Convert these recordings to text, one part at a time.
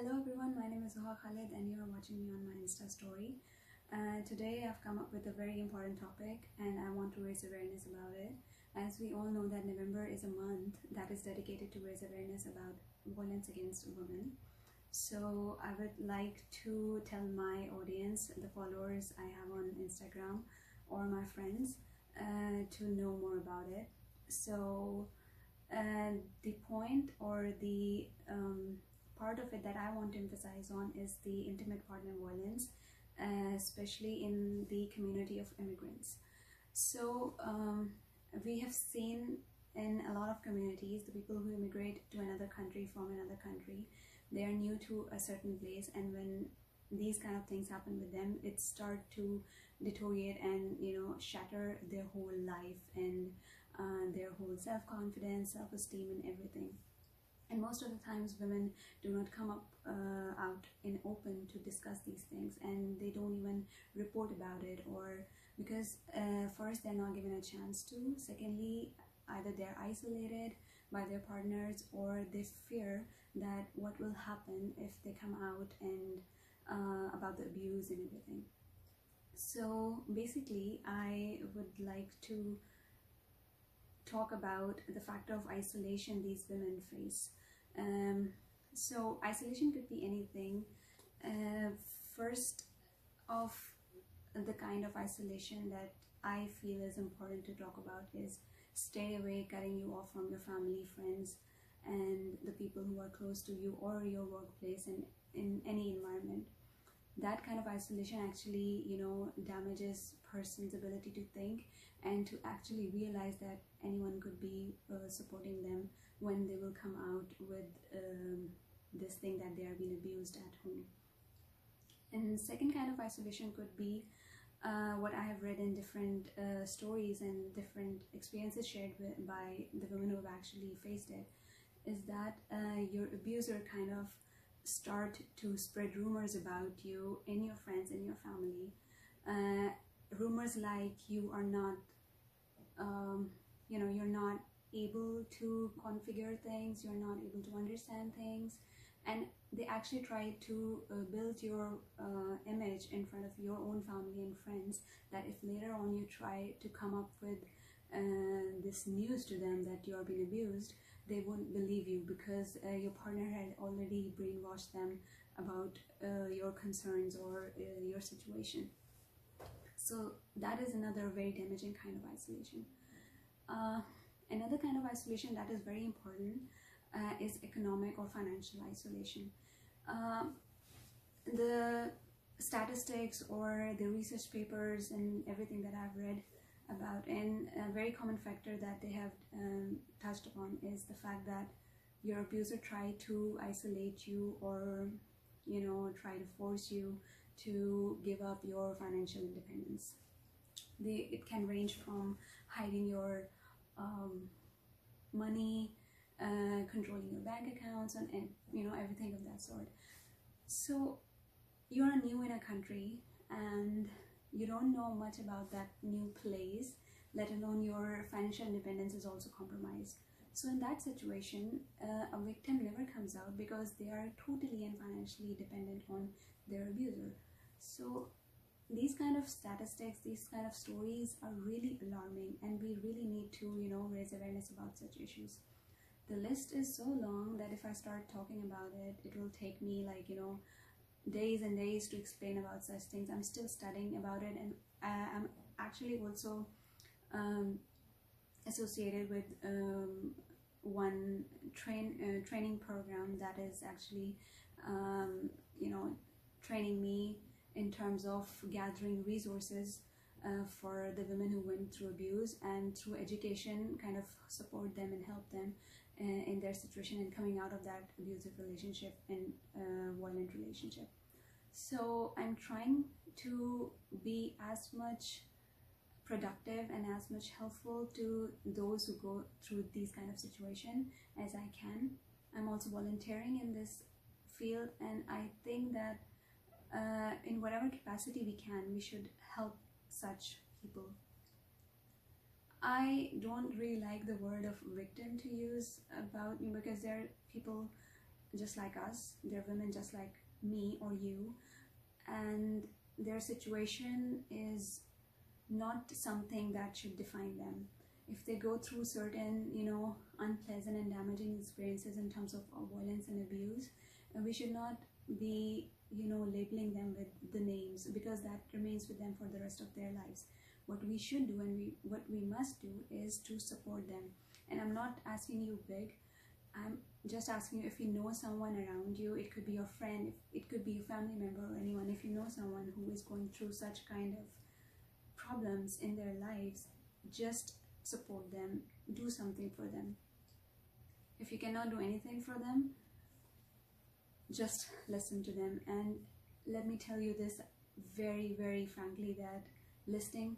Hello everyone, my name is Zoha Khalid and you are watching me on my Insta story. Uh, today I've come up with a very important topic and I want to raise awareness about it. As we all know that November is a month that is dedicated to raise awareness about violence against women. So I would like to tell my audience, the followers I have on Instagram or my friends uh, to know more about it. So uh, the point or the um, part of it that I want to emphasize on is the intimate partner violence, uh, especially in the community of immigrants. So um, we have seen in a lot of communities the people who immigrate to another country from another country they are new to a certain place and when these kind of things happen with them it start to deteriorate and you know shatter their whole life and uh, their whole self-confidence self-esteem and everything and most of the times women do not come up uh, out in open to discuss these things and they don't even report about it or because uh, first they're not given a chance to. Secondly either they're isolated by their partners or they fear that what will happen if they come out and uh, about the abuse and everything. So basically i would like to talk about the factor of isolation these women face. Um, so isolation could be anything. Uh, first of the kind of isolation that i feel is important to talk about is stay away cutting you off from your family friends and the people who are close to you or your workplace and in any environment that kind of isolation actually you know damages person's ability to think and to actually realize that anyone could be uh, supporting them when they will come out with um, this thing that they are being abused at home. And second kind of isolation could be uh, what I have read in different uh, stories and different experiences shared with, by the women who have actually faced it is that uh, your abuser kind of start to spread rumors about you in your friends in your family. Uh, rumors like you are not um, you know you're not able to configure things you're not able to understand things and they actually try to uh, build your uh, image in front of your own family and friends that if later on you try to come up with uh, this news to them that you are being abused they won't believe you because uh, your partner had already brainwashed them about uh, your concerns or uh, your situation so that is another very damaging kind of isolation another kind of isolation that is very important uh, is economic or financial isolation. Uh, the statistics or the research papers and everything that I've read about and a very common factor that they have um, touched upon is the fact that your abuser tried to isolate you or you know try to force you to give up your financial independence. They, it can range from hiding your um, money uh, controlling your bank accounts and, and you know everything of that sort. So you are new in a country and you don't know much about that new place let alone your financial independence is also compromised. So in that situation uh, a victim never comes out because they are totally and financially dependent on their abuser. So these kind of statistics these kind of stories are really alarming and we really need to you know raise awareness about such issues. The list is so long that if I start talking about it, it will take me like, you know, days and days to explain about such things. I'm still studying about it and I'm actually also um, associated with um, one train uh, training program that is actually, um, you know, training me in terms of gathering resources uh, for the women who went through abuse and through education kind of support them and help them in their situation and coming out of that abusive relationship and uh, violent relationship. So i'm trying to be as much productive and as much helpful to those who go through these kind of situation as i can. I'm also volunteering in this field and i think that uh, in whatever capacity we can we should help such people I don't really like the word of victim to use about me because there are people just like us. They're women just like me or you. And their situation is not something that should define them. If they go through certain you know unpleasant and damaging experiences in terms of violence and abuse uh, we should not be you know labeling them with the names because that remains with them for the rest of their lives what we should do and we what we must do is to support them. And i'm not asking you big. I'm just asking you if you know someone around you. It could be your friend. It could be a family member or anyone. If you know someone who is going through such kind of problems in their lives just support them. Do something for them. If you cannot do anything for them just listen to them. And let me tell you this very very frankly that listening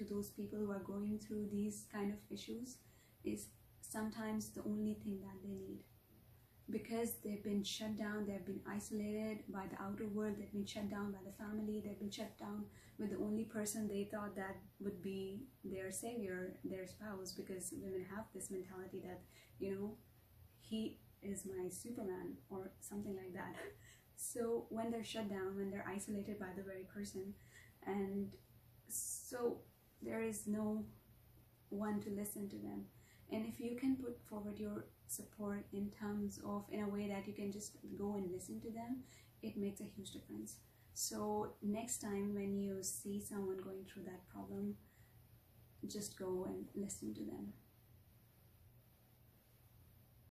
to those people who are going through these kind of issues is sometimes the only thing that they need. Because they've been shut down they've been isolated by the outer world they've been shut down by the family they've been shut down with the only person they thought that would be their savior their spouse because women have this mentality that you know he is my superman or something like that. So when they're shut down when they're isolated by the very person and so there is no one to listen to them. And if you can put forward your support in terms of in a way that you can just go and listen to them it makes a huge difference. So next time when you see someone going through that problem just go and listen to them